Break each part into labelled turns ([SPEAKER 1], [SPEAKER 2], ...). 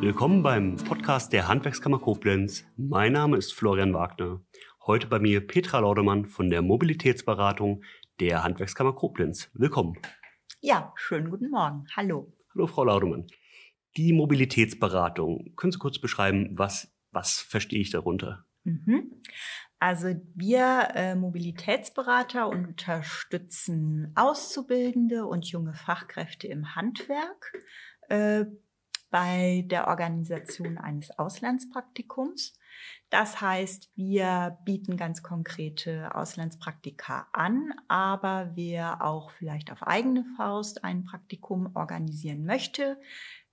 [SPEAKER 1] Willkommen beim Podcast der Handwerkskammer Koblenz. Mein Name ist Florian Wagner. Heute bei mir Petra Laudermann von der Mobilitätsberatung der Handwerkskammer Koblenz. Willkommen.
[SPEAKER 2] Ja, schönen guten Morgen. Hallo.
[SPEAKER 1] Hallo, Frau Laudermann. Die Mobilitätsberatung. Können Sie kurz beschreiben, was, was verstehe ich darunter?
[SPEAKER 2] Mhm. Also wir äh, Mobilitätsberater unterstützen Auszubildende und junge Fachkräfte im Handwerk äh, bei der Organisation eines Auslandspraktikums. Das heißt, wir bieten ganz konkrete Auslandspraktika an, aber wer auch vielleicht auf eigene Faust ein Praktikum organisieren möchte,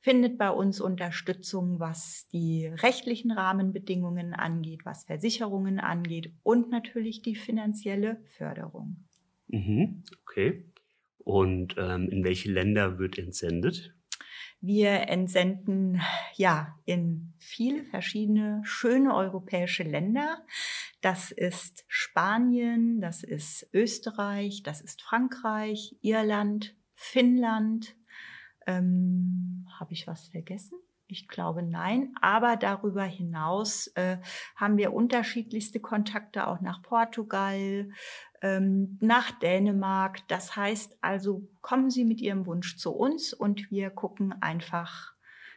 [SPEAKER 2] findet bei uns Unterstützung, was die rechtlichen Rahmenbedingungen angeht, was Versicherungen angeht und natürlich die finanzielle Förderung.
[SPEAKER 1] Mhm, okay. Und ähm, in welche Länder wird entsendet?
[SPEAKER 2] Wir entsenden ja in viele verschiedene schöne europäische Länder. Das ist Spanien, das ist Österreich, das ist Frankreich, Irland, Finnland. Ähm, Habe ich was vergessen? Ich glaube nein. Aber darüber hinaus äh, haben wir unterschiedlichste Kontakte auch nach Portugal, ähm, nach Dänemark. Das heißt also, kommen Sie mit Ihrem Wunsch zu uns und wir gucken einfach,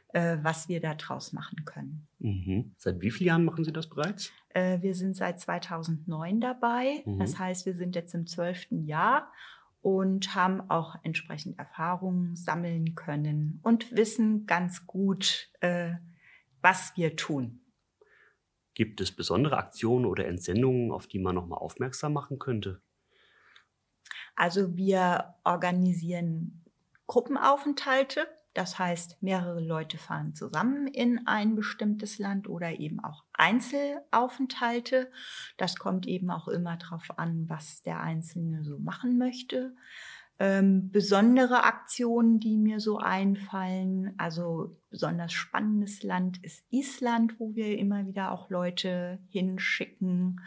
[SPEAKER 2] äh, was wir da draus machen können.
[SPEAKER 1] Mhm. Seit wie vielen Jahren machen Sie das bereits?
[SPEAKER 2] Äh, wir sind seit 2009 dabei. Mhm. Das heißt, wir sind jetzt im zwölften Jahr und haben auch entsprechend Erfahrungen sammeln können und wissen ganz gut, äh, was wir tun.
[SPEAKER 1] Gibt es besondere Aktionen oder Entsendungen, auf die man nochmal aufmerksam machen könnte?
[SPEAKER 2] Also wir organisieren Gruppenaufenthalte. Das heißt, mehrere Leute fahren zusammen in ein bestimmtes Land oder eben auch Einzelaufenthalte. Das kommt eben auch immer darauf an, was der Einzelne so machen möchte. Ähm, besondere Aktionen, die mir so einfallen, also besonders spannendes Land ist Island, wo wir immer wieder auch Leute hinschicken.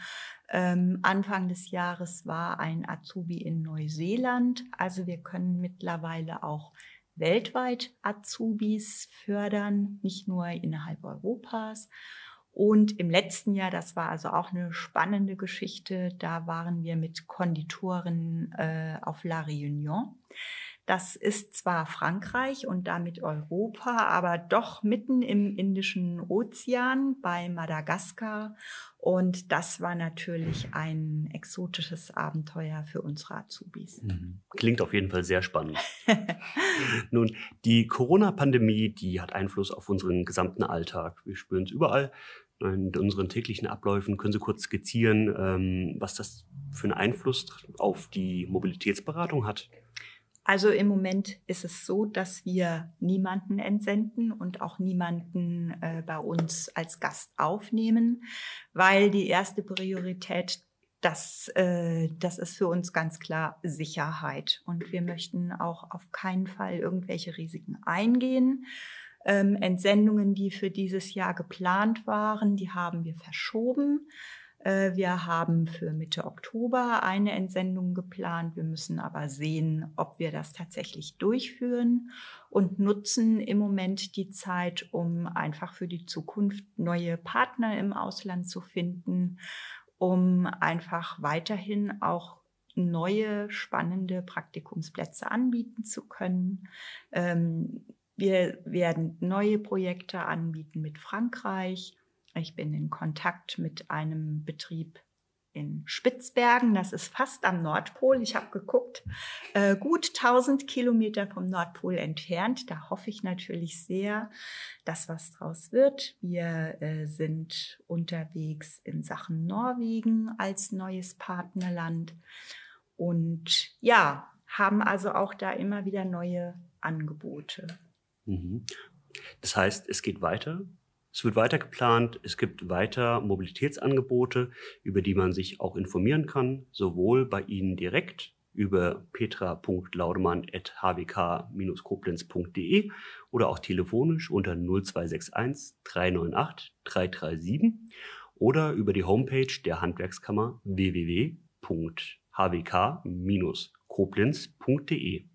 [SPEAKER 2] Ähm, Anfang des Jahres war ein Azubi in Neuseeland. Also wir können mittlerweile auch weltweit Azubis fördern, nicht nur innerhalb Europas. Und im letzten Jahr, das war also auch eine spannende Geschichte, da waren wir mit Konditoren äh, auf La Réunion. Das ist zwar Frankreich und damit Europa, aber doch mitten im Indischen Ozean bei Madagaskar. Und das war natürlich ein exotisches Abenteuer für unsere Azubis.
[SPEAKER 1] Mhm. Klingt auf jeden Fall sehr spannend. Nun, die Corona-Pandemie, die hat Einfluss auf unseren gesamten Alltag. Wir spüren es überall in unseren täglichen Abläufen. Können Sie kurz skizzieren, ähm, was das für einen Einfluss auf die Mobilitätsberatung hat?
[SPEAKER 2] Also im Moment ist es so, dass wir niemanden entsenden und auch niemanden äh, bei uns als Gast aufnehmen, weil die erste Priorität das, äh, das ist für uns ganz klar Sicherheit. Und wir möchten auch auf keinen Fall irgendwelche Risiken eingehen. Ähm, Entsendungen, die für dieses Jahr geplant waren, die haben wir verschoben. Äh, wir haben für Mitte Oktober eine Entsendung geplant. Wir müssen aber sehen, ob wir das tatsächlich durchführen und nutzen im Moment die Zeit, um einfach für die Zukunft neue Partner im Ausland zu finden, um einfach weiterhin auch neue spannende Praktikumsplätze anbieten zu können. Ähm, wir werden neue Projekte anbieten mit Frankreich ich bin in Kontakt mit einem Betrieb in Spitzbergen, das ist fast am Nordpol. Ich habe geguckt, äh, gut 1000 Kilometer vom Nordpol entfernt. Da hoffe ich natürlich sehr, dass was draus wird. Wir äh, sind unterwegs in Sachen Norwegen als neues Partnerland und ja, haben also auch da immer wieder neue Angebote.
[SPEAKER 1] Mhm. Das heißt, es geht weiter es wird weiter geplant, es gibt weiter Mobilitätsangebote, über die man sich auch informieren kann, sowohl bei Ihnen direkt über petra.laudemann.hwk-koblenz.de oder auch telefonisch unter 0261 398 337 oder über die Homepage der Handwerkskammer www.hwk-koblenz.de.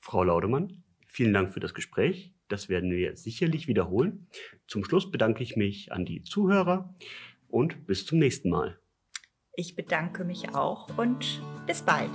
[SPEAKER 1] Frau Laudemann, vielen Dank für das Gespräch Das werden wir sicherlich wiederholen. Zum Schluss bedanke ich mich an die Zuhörer und bis zum nächsten Mal.
[SPEAKER 2] Ich bedanke mich auch und bis bald.